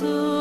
So.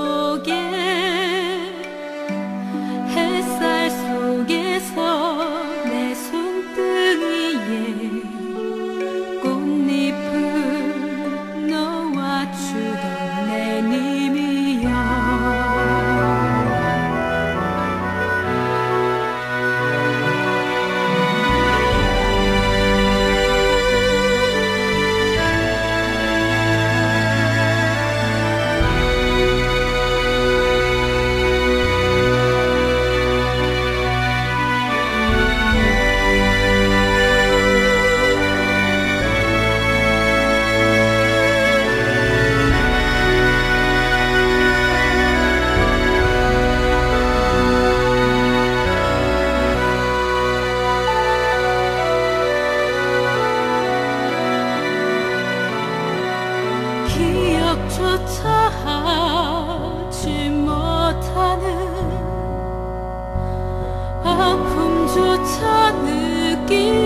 기억조차 느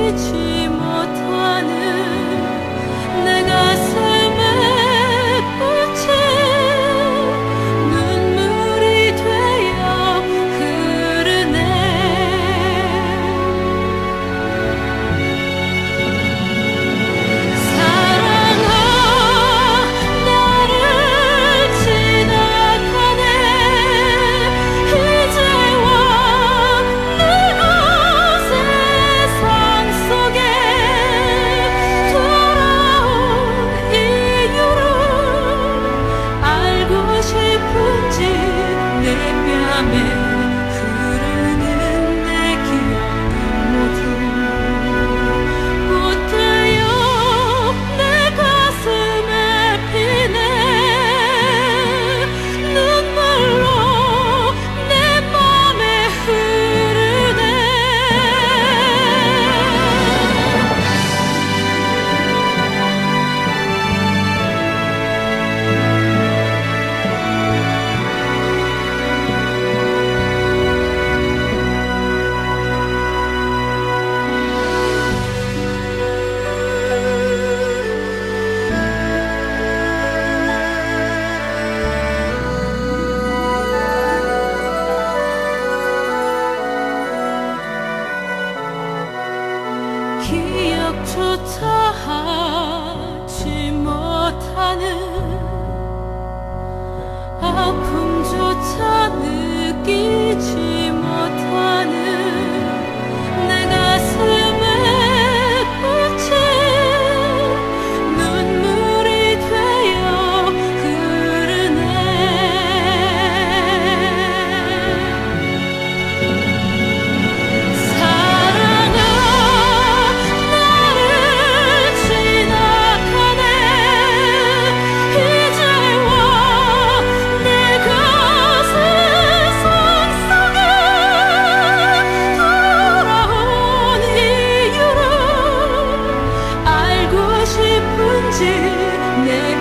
是。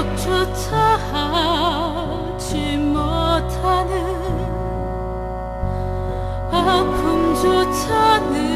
기억조차 하지 못하는 아픔조차는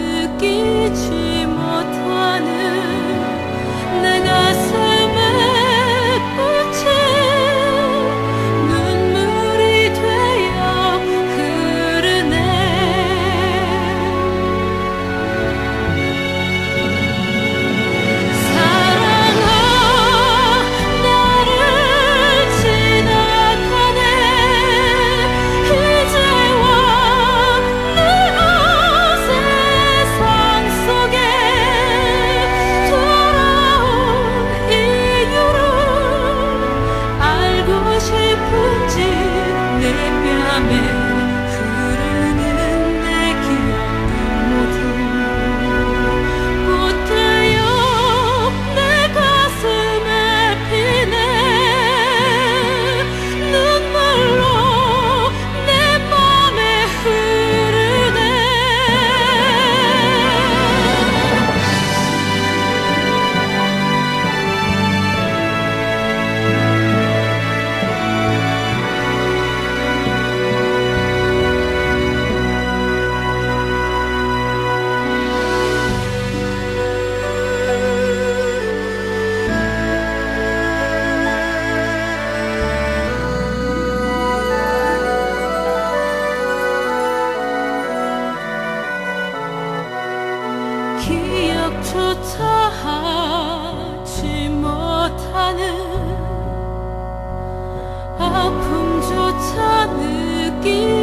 조차하지 못하는 아픔조차 느끼